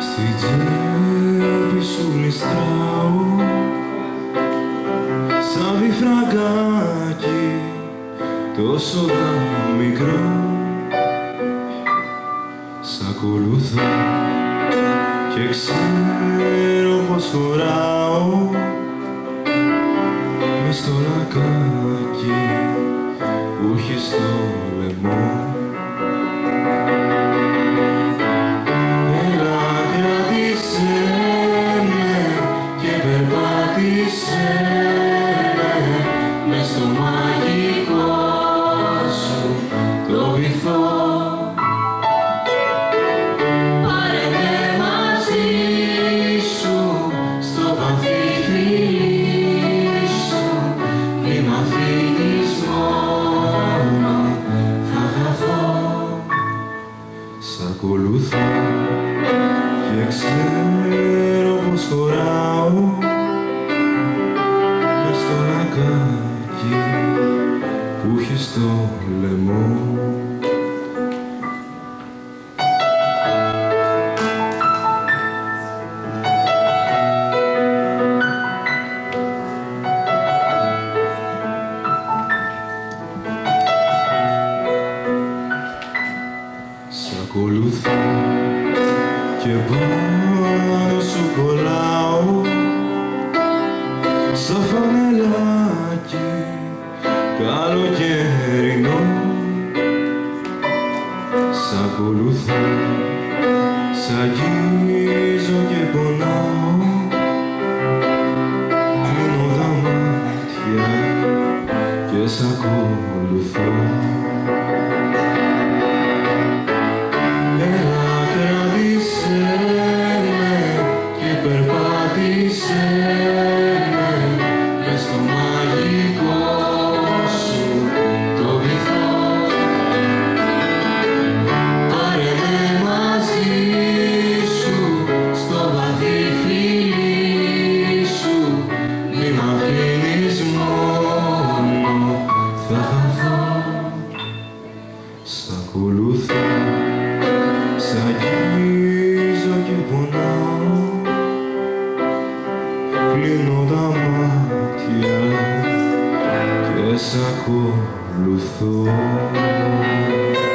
Στη τσέπη σου ληστράω Σαν βιφραγκάκι τόσο δα μικρό. Σ' ακολουθώ και ξέρω πως χωράω. Μες στο λακάκι που έχει στο λαιμό ξέρω πως χωράω. Μες στο λακάκι που έχει στο λαιμό. Σ' ακολουθώ και πάνω σου κολλάω σαν φανελάκι καλοκαιρινό. Σ' ακολουθώ, σ' αγγίζω και πονάω. Κλείνω τα μάτια και σ' ακολουθώ Σ' ακολουθώ Σ' αγγίζω μάτια και σ' ακολουθώ